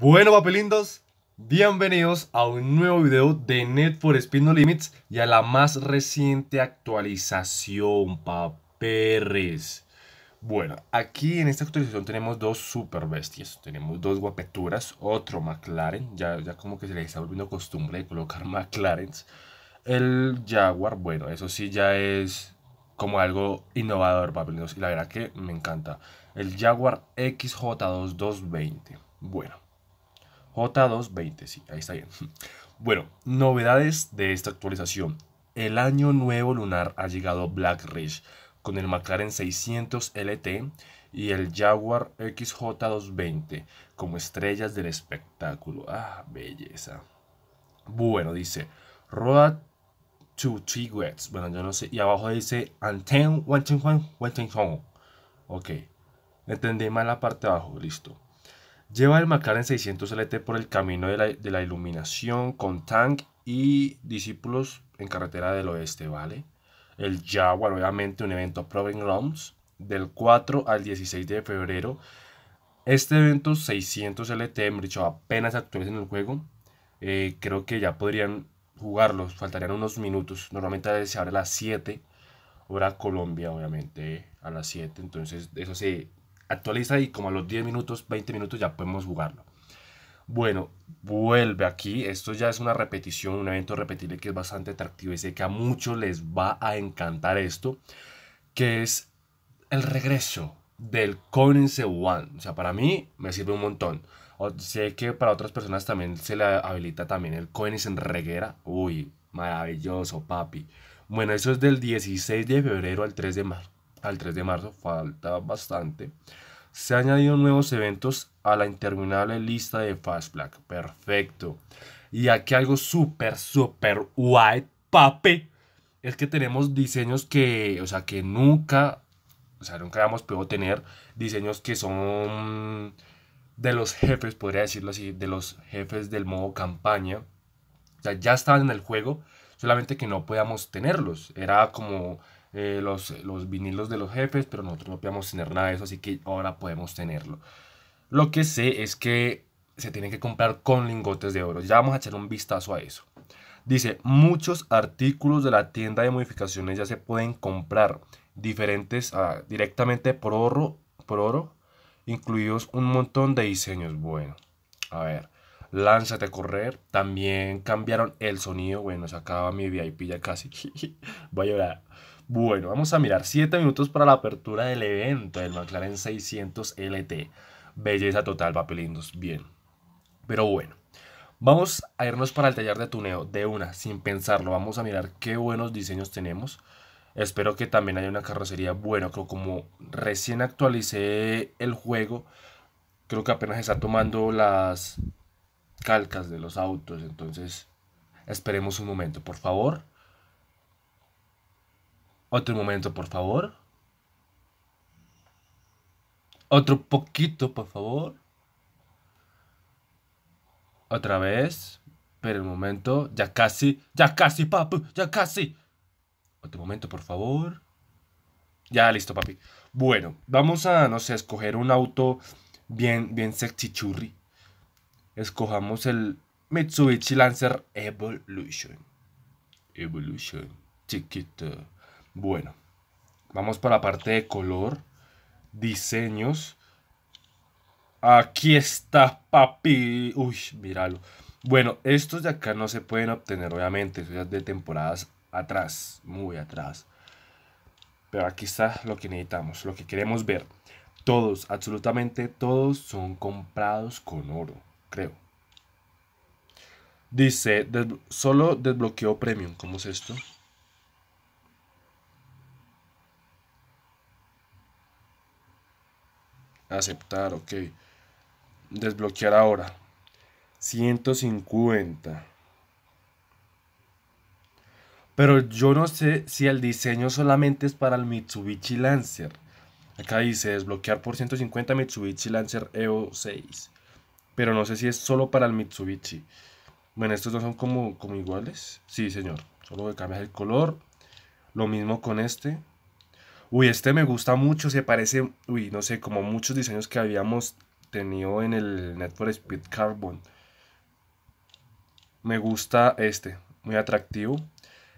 Bueno, papelindos, bienvenidos a un nuevo video de Net for Speed No Limits y a la más reciente actualización, paperres. Bueno, aquí en esta actualización tenemos dos super bestias, tenemos dos guapeturas, otro McLaren, ya, ya como que se les está volviendo costumbre de colocar McLarens. El Jaguar, bueno, eso sí ya es como algo innovador, papelindos, y la verdad que me encanta. El Jaguar XJ2220, bueno. J220, sí, ahí está bien. Bueno, novedades de esta actualización. El año nuevo lunar ha llegado Black Ridge con el McLaren 600 LT y el Jaguar XJ220 como estrellas del espectáculo. Ah, belleza. Bueno, dice Road to Wets. Bueno, yo no sé. Y abajo dice Anten Ok. Entendí mal la parte de abajo. Listo. Lleva el McLaren 600 LT por el camino de la, iluminación con tank y discípulos en carretera del oeste, ¿vale? El Jaguar, obviamente, un evento Proving Grounds del 4 al 16 de febrero. Este evento 600 LT, dicho, apenas actualiza en el juego. Eh, creo que ya podrían jugarlos, faltarían unos minutos. Normalmente se abre a las 7, hora Colombia, obviamente, a las 7. Entonces, eso se actualiza y como a los 10 minutos, 20 minutos ya podemos jugarlo. Bueno, vuelve aquí. Esto ya es una repetición, un evento repetible que es bastante atractivo y sé que a muchos les va a encantar esto, que es el regreso del Coinse One. O sea, para mí me sirve un montón. sé que para otras personas también se le habilita también el Coins en reguera. Uy, maravilloso, papi. Bueno, eso es del 16 de febrero al 3 de marzo al 3 de marzo, falta bastante. Se han añadido nuevos eventos a la interminable lista de Fast Black. Perfecto. Y aquí algo súper, súper white, pape. Es que tenemos diseños que, o sea, que nunca, o sea, nunca habíamos podido tener. Diseños que son de los jefes, podría decirlo así, de los jefes del modo campaña. O sea, ya estaban en el juego, solamente que no podíamos tenerlos. Era como eh, los, los vinilos de los jefes, pero nosotros no podíamos tener nada de eso, así que ahora podemos tenerlo. Lo que sé es que se tiene que comprar con lingotes de oro. Ya vamos a echar un vistazo a eso. Dice, muchos artículos de la tienda de modificaciones ya se pueden comprar diferentes ah, directamente por oro, por oro, incluidos un montón de diseños. Bueno, a ver, lánzate a correr. También cambiaron el sonido. Bueno, se acaba mi VIP ya casi. Voy a llorar. Bueno, vamos a mirar 7 minutos para la apertura del evento del McLaren 600 LT. Belleza total, papelindos. Bien. Pero bueno, vamos a irnos para el taller de tuneo de una, sin pensarlo. Vamos a mirar qué buenos diseños tenemos. Espero que también haya una carrocería buena. Creo como recién actualicé el juego, creo que apenas está tomando las calcas de los autos. Entonces, esperemos un momento, por favor. Otro momento, por favor. Otro poquito, por favor. Otra vez. Pero un momento. Ya casi. Ya casi, papi. Ya casi. Otro momento, por favor. Ya, listo, papi. Bueno, vamos a, no sé, escoger un auto bien, bien sexy churri. Escojamos el Mitsubishi Lancer Evolution. Evolution. Chiquito. Bueno, vamos para la parte de color, diseños. Aquí está, papi. Uy, míralo. Bueno, estos de acá no se pueden obtener, obviamente. Son de temporadas atrás, muy atrás. Pero aquí está lo que necesitamos, lo que queremos ver. Todos, absolutamente todos son comprados con oro, creo. Dice, solo desbloqueo premium. ¿Cómo es esto? Aceptar, ok. Desbloquear ahora. 150. Pero yo no sé si el diseño solamente es para el Mitsubishi Lancer. Acá dice desbloquear por 150 Mitsubishi Lancer Evo 6. Pero no sé si es solo para el Mitsubishi. Bueno, estos dos son como, como iguales. Sí, señor. Solo que cambias el color. Lo mismo con este. Uy, este me gusta mucho, se parece, uy, no sé, como muchos diseños que habíamos tenido en el Net for Speed Carbon. Me gusta este, muy atractivo.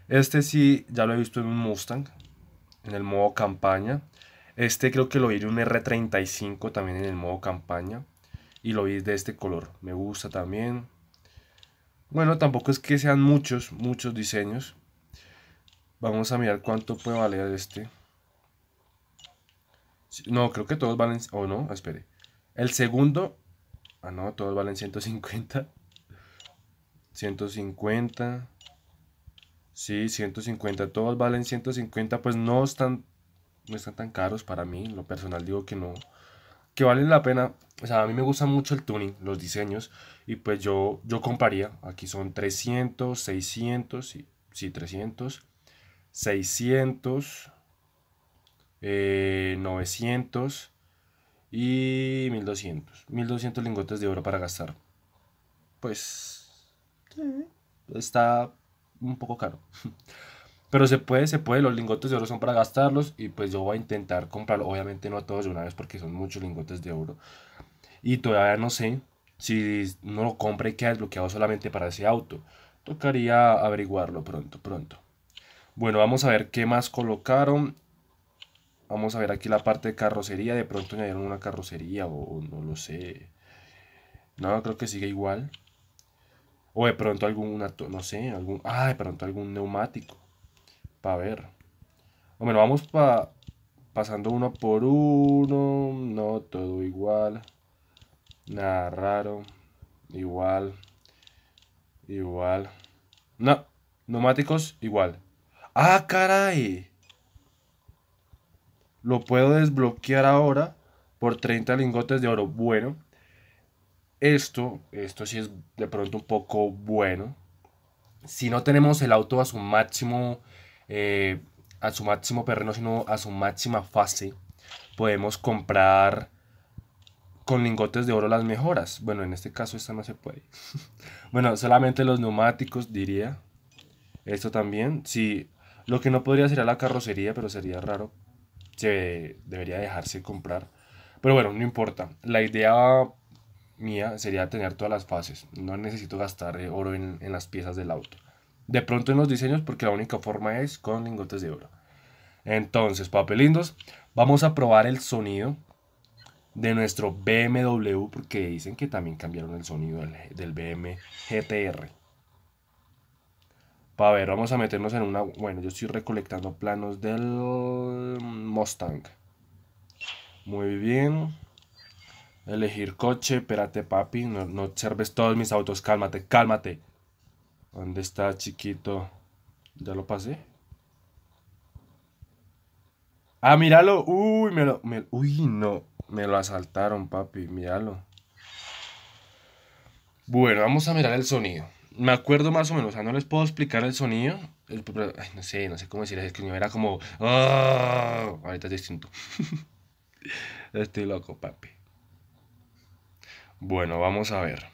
Este sí, ya lo he visto en un Mustang, en el modo campaña. Este creo que lo vi en un R35 también en el modo campaña. Y lo vi de este color. Me gusta también. Bueno, tampoco es que sean muchos, muchos diseños. Vamos a mirar cuánto puede valer este. No, creo que todos valen... O oh, no, espere. El segundo... Ah, no, todos valen 150. 150. Sí, 150. Todos valen 150. Pues no están, no están tan caros para mí. En lo personal digo que no. Que valen la pena. O sea, a mí me gusta mucho el tuning, los diseños. Y pues yo, yo compraría. Aquí son 300, 600. Sí, sí 300. 600. 900 y 1200. 1200 lingotes de oro para gastar. Pues está un poco caro. Pero se puede, se puede, los lingotes de oro son para gastarlos y pues yo voy a intentar comprarlo. Obviamente no a todos de una vez porque son muchos lingotes de oro. Y todavía no sé si no lo compra y queda desbloqueado solamente para ese auto. Tocaría averiguarlo pronto, pronto. Bueno, vamos a ver qué más colocaron. Vamos a ver aquí la parte de carrocería. De pronto añadieron una carrocería o, no lo sé. No, creo que sigue igual. O de pronto algún, no sé, algún, ah, de pronto algún neumático. Para ver. Bueno, vamos pa, pasando uno por uno. No, todo igual. Nada raro. Igual. Igual. No, neumáticos igual. Ah, caray. Lo puedo desbloquear ahora por 30 lingotes de oro. Bueno, esto, esto sí es de pronto un poco bueno. Si no tenemos el auto a su máximo, eh, a su máximo perreno, sino a su máxima fase, podemos comprar con lingotes de oro las mejoras. Bueno, en este caso esta no se puede. bueno, solamente los neumáticos diría. Esto también. Sí, lo que no podría ser la carrocería, pero sería raro se debería dejarse comprar. Pero bueno, no importa. La idea mía sería tener todas las fases. No necesito gastar eh, oro en, las piezas del auto. De pronto en los diseños porque la única forma es con lingotes de oro. Entonces, papelindos, vamos a probar el sonido de nuestro BMW porque dicen que también cambiaron el sonido del, del GTR. A ver, vamos a meternos en una... Bueno, yo estoy recolectando planos del Mustang. Muy bien. Elegir coche. Espérate, papi. No, no observes todos mis autos. Cálmate, cálmate. ¿Dónde está, chiquito? ¿Ya lo pasé? Ah, míralo. Uy, me lo... uy, no. Me lo asaltaron, papi. Míralo. Bueno, vamos a mirar el sonido me acuerdo más o menos, o sea, no les puedo explicar el sonido. no sé, no sé cómo decir, es que era como. ¡Ah! Ahorita es distinto. Estoy loco, papi. Bueno, vamos a ver.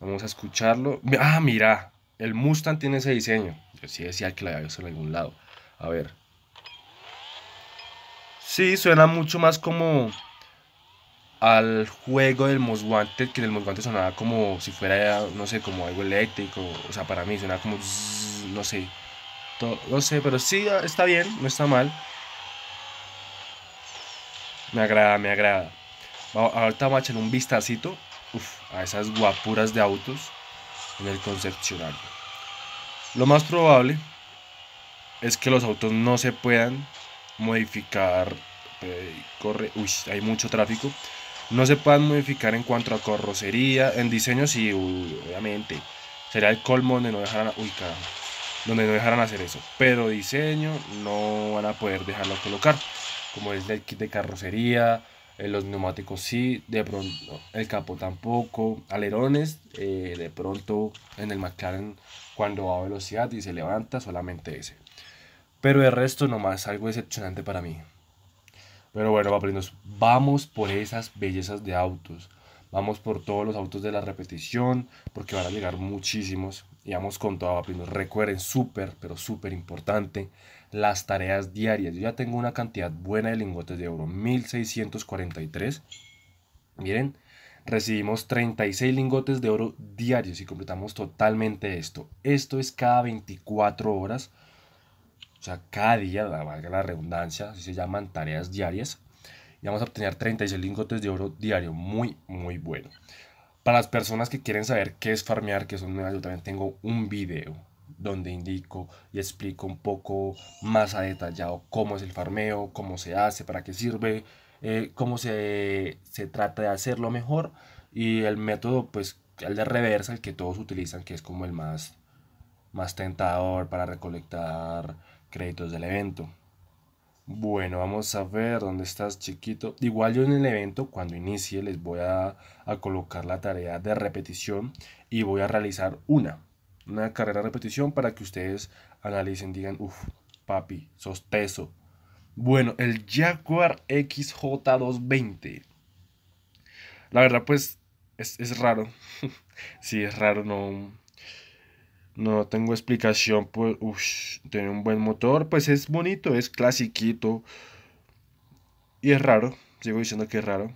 Vamos a escucharlo. Ah, mira, el Mustang tiene ese diseño. Yo sí decía que la había visto en algún lado. A ver. Sí, suena mucho más como al juego del Most que en el Most sonaba como si fuera, no sé, como algo eléctrico, o sea, para mí sonaba como, no sé, no sé, pero sí, está bien, no está mal. Me agrada, me agrada. Ahorita vamos a echar un vistacito a esas guapuras de autos en el concepcionario. Lo más probable es que los autos no se puedan modificar. Eh, corre, uy, hay mucho tráfico no se puedan modificar en cuanto a carrocería, en diseño sí, obviamente. Sería el colmo donde no dejaran, uy, donde no dejaran hacer eso. Pero diseño no van a poder dejarlo colocar, como es el kit de carrocería, eh, los neumáticos sí, de pronto el capó tampoco, alerones, eh, de pronto en el McLaren cuando va a velocidad y se levanta solamente ese. Pero el resto nomás algo decepcionante para mí. Pero bueno, papinos, vamos por esas bellezas de autos. Vamos por todos los autos de la repetición, porque van a llegar muchísimos. Y vamos con todo, papinos. Recuerden, súper, pero súper importante, las tareas diarias. Yo ya tengo una cantidad buena de lingotes de oro, 1643. Miren, recibimos 36 lingotes de oro diarios y completamos totalmente esto. Esto es cada 24 horas, o sea, cada día, valga la redundancia, se llaman tareas diarias. Y vamos a obtener 36 lingotes de oro diario, muy, muy bueno. Para las personas que quieren saber qué es farmear, que son nuevas, yo también tengo un video donde indico y explico un poco más a detallado cómo es el farmeo, cómo se hace, para qué sirve, eh, cómo se, se, trata de hacerlo mejor y el método, pues, el de reversa, el que todos utilizan, que es como el más, más tentador para recolectar créditos del evento. Bueno, vamos a ver dónde estás, chiquito. Igual yo en el evento, cuando inicie, les voy a, a colocar la tarea de repetición y voy a realizar una una carrera de repetición para que ustedes analicen, digan, uff, papi, sos teso. Bueno, el Jaguar XJ220. La verdad, pues, es, raro. sí, es raro, no. No tengo explicación. Pues, uff, tiene un buen motor. Pues es bonito, es clasiquito. Y es raro. Sigo diciendo que es raro.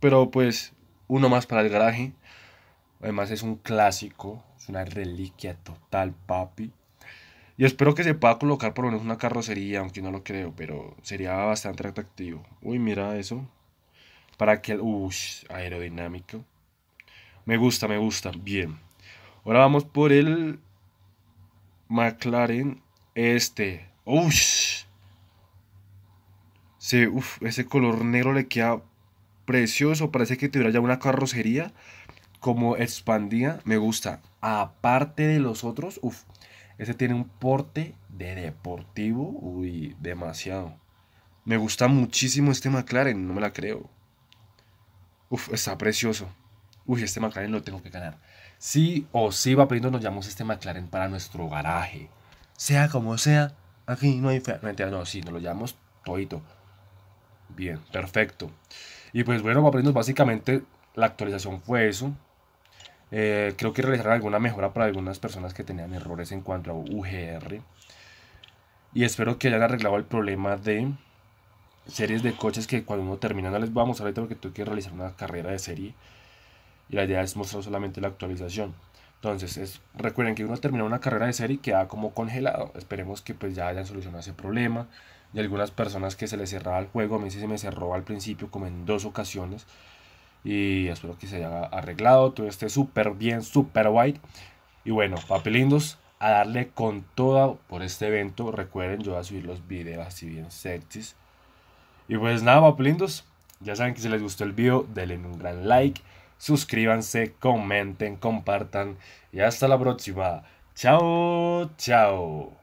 Pero pues, uno más para el garaje. Además es un clásico, es una reliquia total, papi. Y espero que se pueda colocar por lo menos una carrocería, aunque no lo creo, pero sería bastante atractivo. Uy, mira eso. Para que... Uy, aerodinámico. Me gusta, me gusta. Bien. Ahora vamos por el McLaren este. Uy. Sí, uf, ese color negro le queda precioso. Parece que tuviera ya una carrocería como expandía, me gusta. Aparte de los otros, uff, ese tiene un porte de deportivo, uy, demasiado. Me gusta muchísimo este McLaren, no me la creo. Uf, está precioso. Uy, este McLaren lo tengo que ganar. Sí o sí, va nos llamamos este McLaren para nuestro garaje. Sea como sea, aquí no hay fe. No, no, sí, nos lo llamamos todito. Bien, perfecto. Y pues bueno, va básicamente la actualización fue eso. Eh, creo que realizaron alguna mejora para algunas personas que tenían errores en cuanto a UGR. Y espero que hayan arreglado el problema de series de coches que cuando uno termina no les vamos a ahorita porque tuve que realizar una carrera de serie. Y la idea es mostrar solamente la actualización. Entonces, es, recuerden que uno termina una carrera de serie y queda como congelado. Esperemos que pues ya hayan solucionado ese problema. Y algunas personas que se les cerraba el juego, a mí sí se me cerró al principio como en dos ocasiones y espero que se haya arreglado, todo esté súper bien, súper white. Y bueno, papelindos, a darle con todo por este evento. Recuerden, yo voy a subir los videos así bien sexys. Y pues nada, papelindos, ya saben que si les gustó el video, denle un gran like, suscríbanse, comenten, compartan. Y hasta la próxima. Chao, chao.